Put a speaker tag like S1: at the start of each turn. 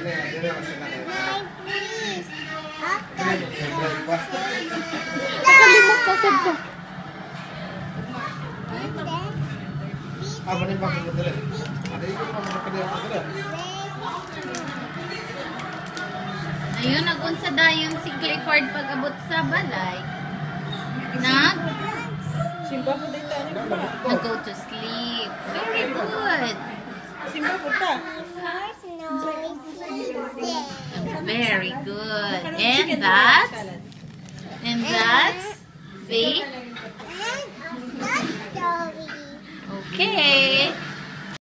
S1: Nakalimot ka sa
S2: ba ko dala? Ano yung mga mga kadira ko dala?
S3: Ayun, nagunsa dayon si Clifford pag-abot sa balay. Nag,
S4: Simba po dito. Ano
S3: nag-go to sleep. Very good.
S4: Simba po ta.
S3: Very good. And that's, and that's, see? Okay.